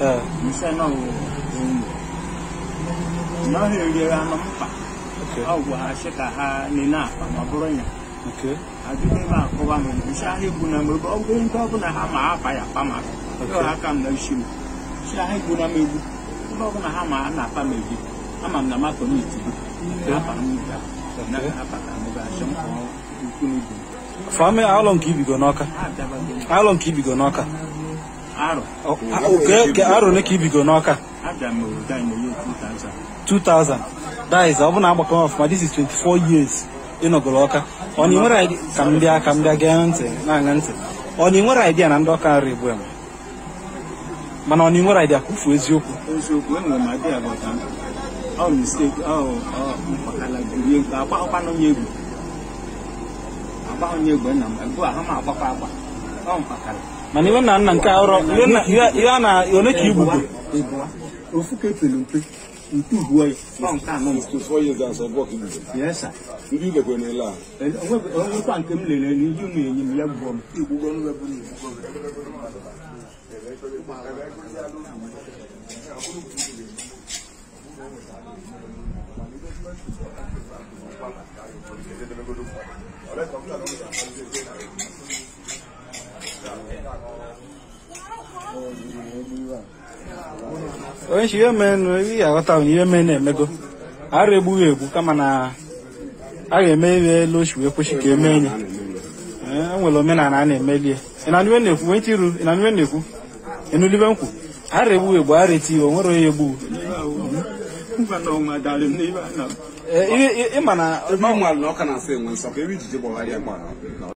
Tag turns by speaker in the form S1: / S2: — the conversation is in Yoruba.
S1: iṣẹ́ náà ò ń lọ náà rere anọ mkpa ọ bụ asị ka ha nị na-akpa ma bụrụ ya adịghị akọwa m isi ahịa egwu na megbu ọ bụghị ndị ọbụla ha ma apa ya apa Okay. aka m na isi m isi ahịa egwu na megbu ndị ọbụla ha ma na-apa m egbu ama m na makọ m itibu apa m ga apata m ga asị m kwụọ
S2: ukwu n'igwe Fami, how long ka ibigo n'Ọka? How long ka ibigo n'Ọka? oge aro ole ka ibigo n'ọka 2000 diz ọ bụ na agbakọ ọfụma this is 24 years ịnọgoro ọka ọ na nwere ka ndị bịa ka m gee ntị na-aṅa ntị ọ ọnị nwere idea na ndị ọka nri bụ ya mana ọnị nwere idea kwufuo eziokwu eziokwu enwere mana iwe na nna nke ọrọ iwe na ole ka igbugo ofu ka
S1: epere mpe nke uhuo ya ndị ilekwe n'ele a onwekwa nke m lere n'ihu na-enye m ya gbuo m Thank
S2: you. onye chi ihe ihe aghọta na ihe mee na-emego ara egbughị egbu kama na a ga-eme ihe elu ochi wee kwụchi ka eme enyi e nwere omenala a na-emelie ịnanue na-ekwu onye tiru ịnanue na-ekwu enulibe nkwụ ara egbughị egbu ara eti o nwere onye egbu ịma
S1: na